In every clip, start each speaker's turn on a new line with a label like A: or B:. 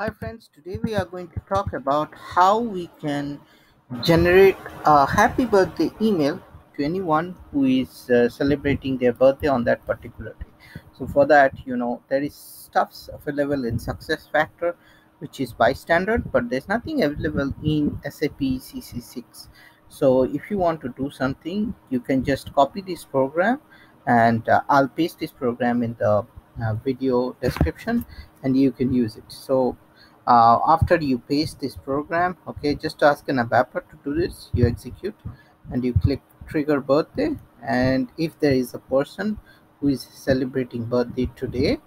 A: Hi friends, today we are going to talk about how we can generate a happy birthday email to anyone who is uh, celebrating their birthday on that particular day. So for that, you know, there is stuffs available in Success Factor, which is by standard, but there's nothing available in SAP ECC6. So if you want to do something, you can just copy this program and uh, I'll paste this program in the uh, video description and you can use it. So uh, after you paste this program okay just ask an ABAPer to do this. You execute and you click trigger birthday. And if there is a person who is celebrating birthday today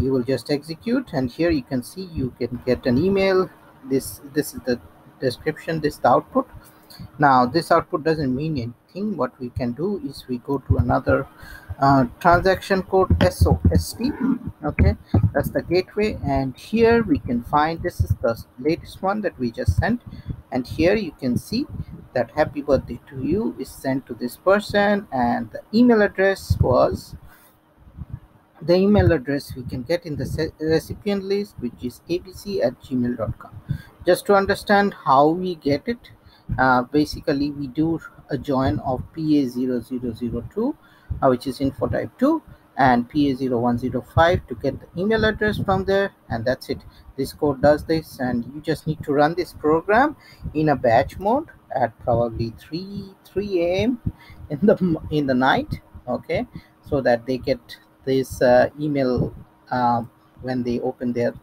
A: you will just execute. And here you can see you can get an email. This this is the description this is the output now this output doesn't mean anything. What we can do is we go to another uh, transaction code SOST okay that's the gateway. And here we can find this is the latest one that we just sent. And here you can see that happy birthday to you is sent to this person. And the email address was the email address we can get in the recipient list which is abc at gmail.com just to understand how we get it uh, basically we do a join of pa0002 uh, which is info type 2 and pa0105 to get the email address from there and that's it. This code does this and you just need to run this program in a batch mode at probably 3 3 a.m in the in the night okay? So that they get this uh, email uh, when they open their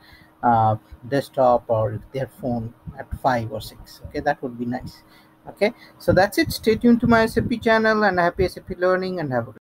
A: uh, desktop or their phone at 5 or 6 okay that would be nice. Okay so that's it. Stay tuned to my sap channel and happy sap learning and have a